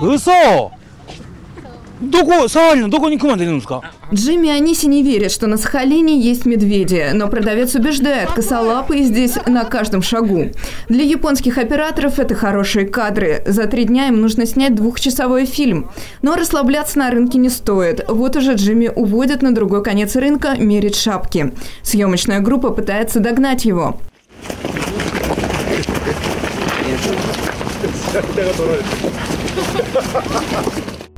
嘘どこサハリンのどこにクマ出るんですか Джимми Аниси не верит, что на Сахалине есть медведи, но продавец убеждает, косолапые здесь на каждом шагу. Для японских операторов это хорошие кадры. За три дня им нужно снять двухчасовой фильм. Но расслабляться на рынке не стоит. Вот уже Джимми уводит на другой конец рынка мерить шапки. Съемочная группа пытается догнать его.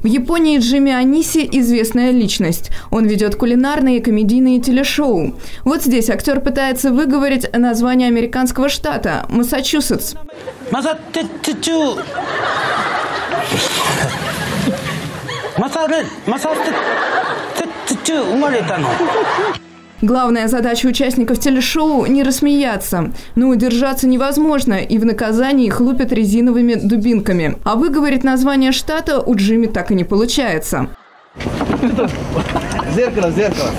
В Японии Джимми Аниси – известная личность. Он ведет кулинарные и комедийные телешоу. Вот здесь актер пытается выговорить название американского штата – Массачусетс. マ Главная задача участников телешоу – не рассмеяться. Но удержаться невозможно, и в наказании их лупят резиновыми дубинками. А выговорить название штата у Джимми так и не получается. Зеркало, зеркало.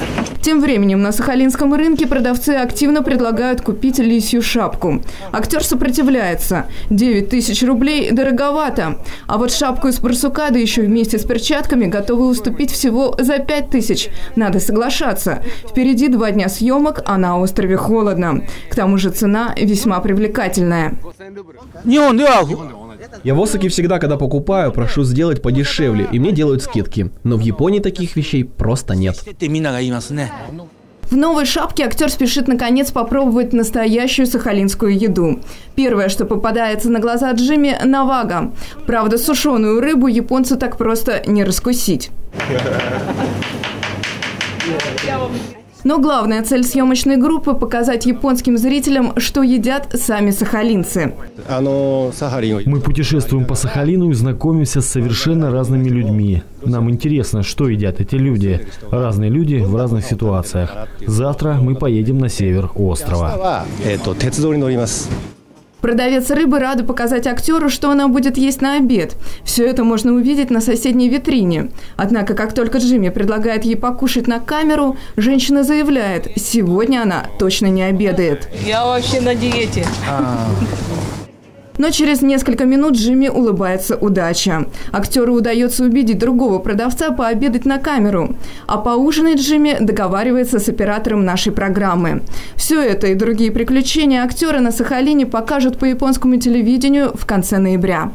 Тем временем на Сахалинском рынке продавцы активно предлагают купить лисью шапку. Актер сопротивляется. 9 тысяч рублей дороговато. А вот шапку из барсука, да еще вместе с перчатками, готовы уступить всего за 5 тысяч. Надо соглашаться. Впереди два дня съемок, а на острове холодно. К тому же цена весьма привлекательная. Не он, не я в Осаке всегда, когда покупаю, прошу сделать подешевле, и мне делают скидки. Но в Японии таких вещей просто нет. В новой шапке актер спешит наконец попробовать настоящую сахалинскую еду. Первое, что попадается на глаза Джимми – навага. Правда, сушеную рыбу японцы так просто не раскусить. Но главная цель съемочной группы – показать японским зрителям, что едят сами сахалинцы. Мы путешествуем по Сахалину и знакомимся с совершенно разными людьми. Нам интересно, что едят эти люди. Разные люди в разных ситуациях. Завтра мы поедем на север острова. Продавец рыбы рада показать актеру, что она будет есть на обед. Все это можно увидеть на соседней витрине. Однако, как только Джимми предлагает ей покушать на камеру, женщина заявляет, сегодня она точно не обедает. Я вообще на диете. Но через несколько минут Джимми улыбается удача. Актеру удается убедить другого продавца пообедать на камеру. А поужинать Джимми договаривается с оператором нашей программы. Все это и другие приключения актера на Сахалине покажут по японскому телевидению в конце ноября.